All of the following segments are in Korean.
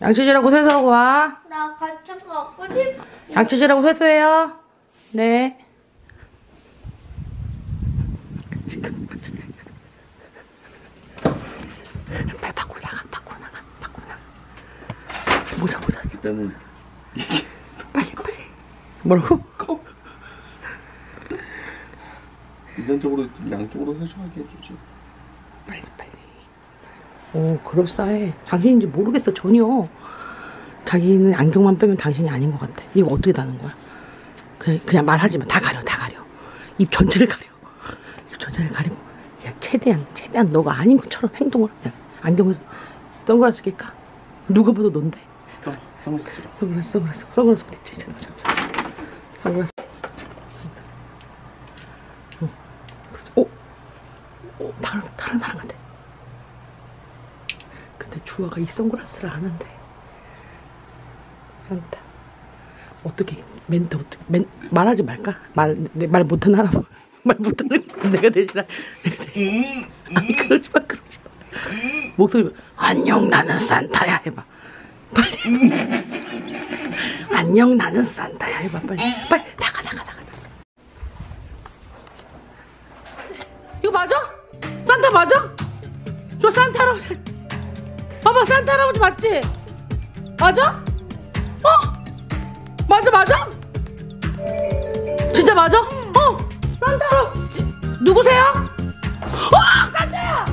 양치질하고 세수하고 와. 나 같이 가고 싶어. 양치질하고 세수해요. 네. 빨리 밖으로 나가, 밖으로 나가, 밖으로 나가. 모자, 모자. 일단은 빨리, 빨리. 뭐라고? 인간적으로 좀 양쪽으로 세수하게 해주지. 빨리, 빨리. 오, 그럴싸해. 당신인지 모르겠어, 전혀. 자기는 안경만 빼면 당신이 아닌 것 같아. 이거 어떻게 다는 거야? 그냥, 그냥 말하지 마. 다 가려, 다 가려. 입 전체를 가려. 입 전체를 가리고. 야, 최대한, 최대한 너가 아닌 것처럼 행동을. 야, 안경을, 쓰- 선글라스 낄까? 누가 봐도 넌데. 써, 선글라스. 선글라스, 선글라스, 선글라스 어디 있지? 선글라스. 어, 오, 다른, 다른 사람 같아. 주아가 이 선글라스를 아는데. 산타. 어떻게, 멘트 어떻게, 멘, 말하지 말까? 말, 내말 못하는 할아버 말 못하는 내가 대신하, 내가 대신. 아니, 그러지 마, 그러지 마. 목소리, 안녕, 나는 산타야. 해봐. 빨리. 안녕 나는 산타야 해봐 빨리 빨리 나가 나가 나가. 이거 맞아? 산타 맞아? 저 산타 할아버지 봐봐 산타 할아버지 맞지? 맞아? 어? 맞아 맞아? 진짜 맞아? 어? 산타 할아버지 누구세요? 어 산타야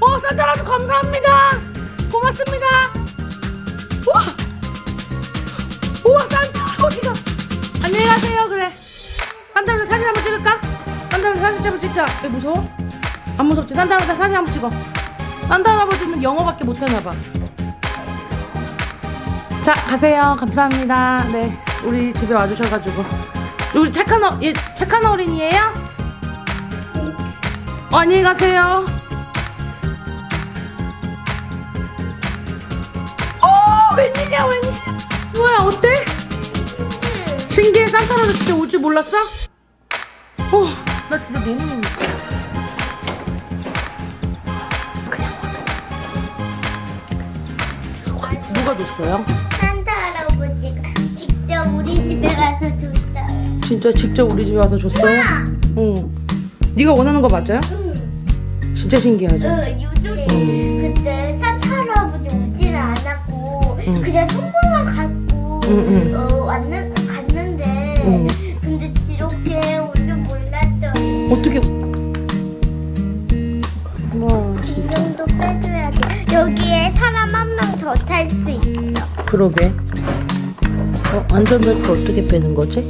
어 산타 할아버지 감사합니다 고맙습니다 우와! 우와, 산타 할아버지가! 안녕히 가세요, 그래. 산타 할아버지 사진 한번 찍을까? 산타 할아버지 사진 한번 찍자. 왜 무서워? 안 무섭지? 산타 할아버지 사진 한번 찍어. 산타 할아버지는 영어밖에 못하나봐. 자, 가세요. 감사합니다. 네. 우리 집에 와주셔가지고. 우리 착한, 어, 예, 착한 어린이에요? 어, 안녕히 가세요. 어, 웬일이야, 웬일이야. 뭐야, 어때? 신기해, 산타 할아버지 진짜 올 줄 몰랐어? 어, 나 진짜 너무 그냥 줬어요? 산타 할아버지가 직접 우리 집에 가서 줬어요. 진짜 직접 우리 집에 와서 줬어요? 응. 네가 원하는 거 맞아요? 응. 진짜 신기하죠? 어, 요즘 그때 산타 할아버지 오지는 않았고 응. 그냥 선물만 갖고 응, 응. 어, 왔는, 갔는데 응. 근데 이렇게 올 줄 몰랐죠. 어떻게 와 인형도 빼줘야 돼. 여기 에 사람 한 명 더 탈 수 있어. 그러게 어, 안전벨트 어떻게 빼는 거지?